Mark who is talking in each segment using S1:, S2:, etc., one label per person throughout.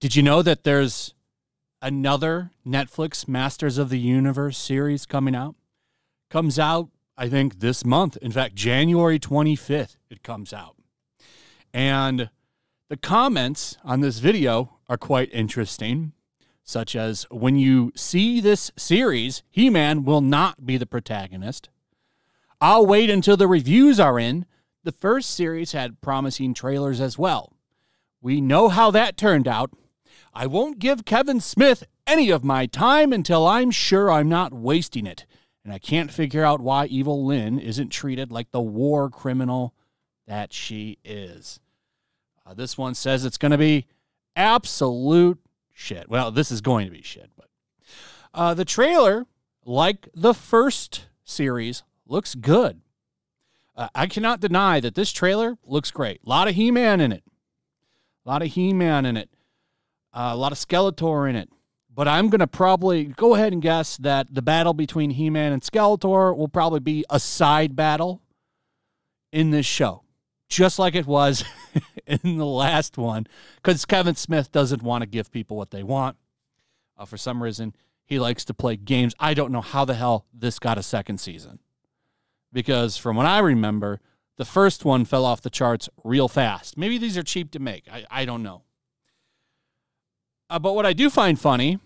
S1: Did you know that there's another Netflix Masters of the Universe series coming out? Comes out, I think, this month. In fact, January 25th, it comes out. And the comments on this video are quite interesting, such as when you see this series, He Man will not be the protagonist. I'll wait until the reviews are in. The first series had promising trailers as well. We know how that turned out. I won't give Kevin Smith any of my time until I'm sure I'm not wasting it. And I can't figure out why Evil Lynn isn't treated like the war criminal that she is. Uh, this one says it's going to be absolute shit. Well, this is going to be shit, but uh, the trailer, like the first series, looks good. Uh, I cannot deny that this trailer looks great. A lot of He Man in it. A lot of He Man in it. Uh, a lot of Skeletor in it. But I'm going to probably go ahead and guess that the battle between He Man and Skeletor will probably be a side battle in this show, just like it was in the last one, because Kevin Smith doesn't want to give people what they want. Uh, for some reason, he likes to play games. I don't know how the hell this got a second season, because from what I remember, the first one fell off the charts real fast. Maybe these are cheap to make. I, I don't know. Uh, but what I do find funny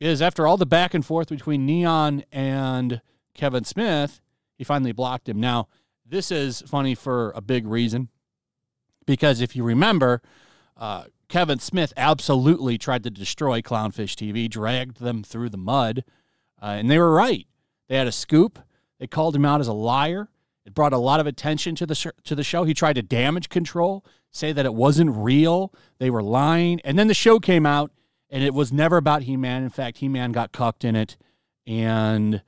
S1: is after all the back and forth between Neon and Kevin Smith, he finally blocked him. Now, this is funny for a big reason because if you remember, uh, Kevin Smith absolutely tried to destroy Clownfish TV, dragged them through the mud, uh, and they were right. They had a scoop. They called him out as a liar. It brought a lot of attention to the to the show. He tried to damage control, say that it wasn't real. They were lying, and then the show came out, and it was never about He Man. In fact, He Man got cucked in it, and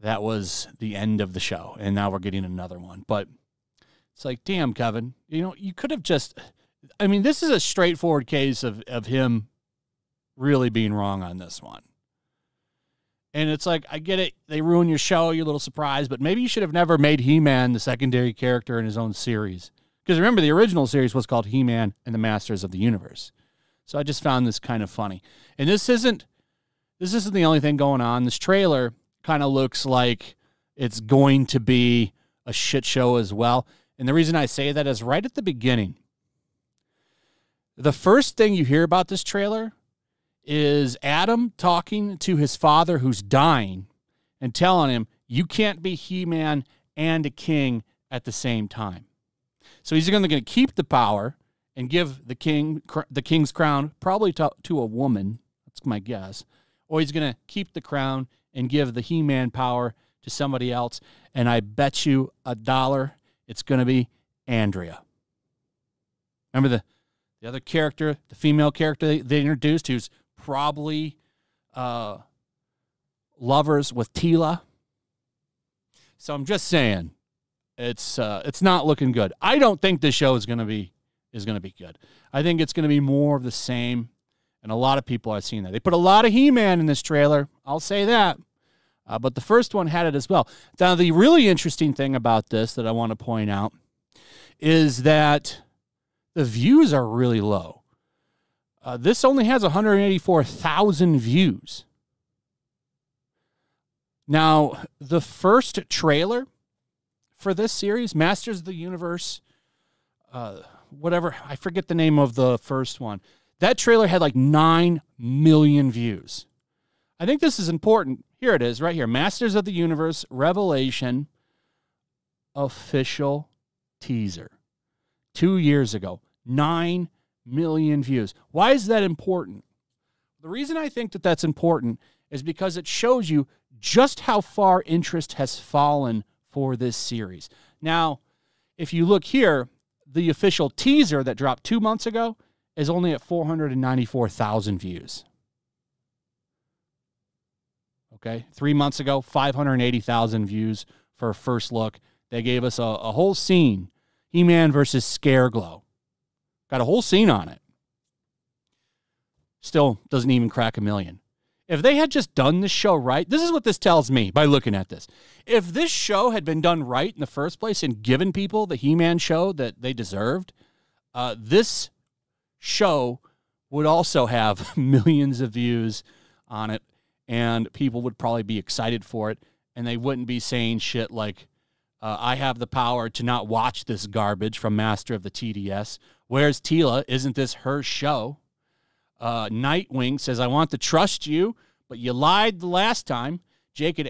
S1: that was the end of the show. And now we're getting another one. But it's like, damn, Kevin, you know, you could have just. I mean, this is a straightforward case of of him really being wrong on this one. And it's like, I get it. They ruin your show. You're a little surprised, but maybe you should have never made He Man the secondary character in his own series. Because remember, the original series was called He Man and the Masters of the Universe. So I just found this kind of funny. And this isn't this isn't the only thing going on. This trailer kind of looks like it's going to be a shit show as well. And the reason I say that is right at the beginning. The first thing you hear about this trailer is Adam talking to his father who's dying and telling him, You can't be He Man and a king at the same time. So he's going to keep the power and give the king the king's crown probably to, to a woman. That's my guess. Or he's going to keep the crown and give the He-Man power to somebody else. And I bet you a dollar it's going to be Andra. Remember the the other character, the female character they, they introduced, who's probably uh, lovers with Teela. So I'm just saying, it's uh, it's not looking good. I don't think this show is going to be is to be good. I think it's going to be more of the same, and a lot of people are seeing that. They put a lot of He-Man in this trailer. I'll say that. Uh, but the first one had it as well. Now, the really interesting thing about this that I want to point out is that the views are really low. Uh, this only has 184,000 views. Now, the first trailer for this series, Masters of the Universe, uh, whatever, I forget the name of the first one. That trailer had like 9 million views. I think this is important. Here it is, right here Masters of the Universe Revelation official teaser. Two years ago, 9 million views. Why is that important? The reason I think that that's important is because it shows you just how far interest has fallen for this series. Now, if you look here, the official teaser that dropped two months ago is only at 494,000 views. Okay, three months ago, 580,000 views for a first look. They gave us a, a whole scene He Man versus Scareglow. Got a whole scene on it. Still doesn't even crack a million. If they had just done the show right, this is what this tells me by looking at this. If this show had been done right in the first place and given people the He Man show that they deserved, uh, this show would also have millions of views on it, and people would probably be excited for it, and they wouldn't be saying shit like, uh, I have the power to not watch this garbage from Master of the TDS. Where's Teela? Isn't this her show? Uh, Nightwing says, I want to trust you, but you lied the last time. Jacob,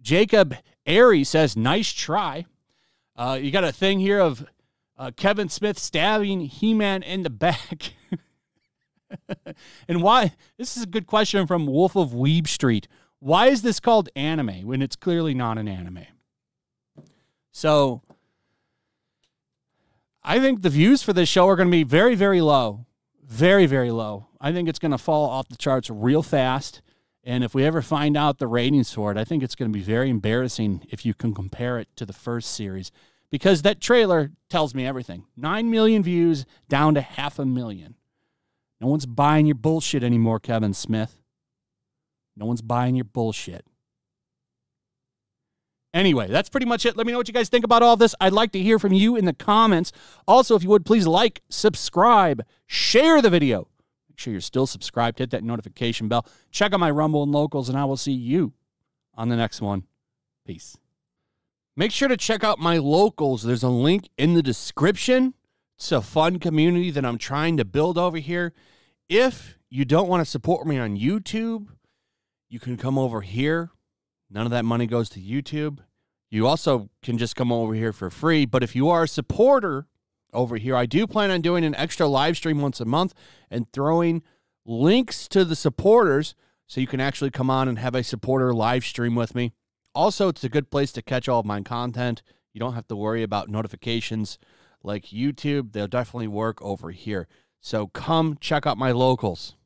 S1: Jacob Airy says, nice try. Uh, you got a thing here of uh, Kevin Smith stabbing He Man in the back. and why? This is a good question from Wolf of Weeb Street. Why is this called anime when it's clearly not an anime? So I think the views for this show are going to be very, very low. Very, very low. I think it's going to fall off the charts real fast. And if we ever find out the ratings for it, I think it's going to be very embarrassing if you can compare it to the first series because that trailer tells me everything. 9 million views down to half a million. No one's buying your bullshit anymore, Kevin Smith. No one's buying your bullshit. Anyway, that's pretty much it. Let me know what you guys think about all this. I'd like to hear from you in the comments. Also, if you would please like, subscribe, share the video. Make sure you're still subscribed, hit that notification bell. Check out my Rumble and locals, and I will see you on the next one. Peace. Make sure to check out my locals. There's a link in the description. It's a fun community that I'm trying to build over here. If you don't want to support me on YouTube, you can come over here. None of that money goes to YouTube. You also can just come over here for free. But if you are a supporter over here, I do plan on doing an extra live stream once a month and throwing links to the supporters so you can actually come on and have a supporter live stream with me. Also, it's a good place to catch all of my content. You don't have to worry about notifications like YouTube. They'll definitely work over here. So come check out my locals.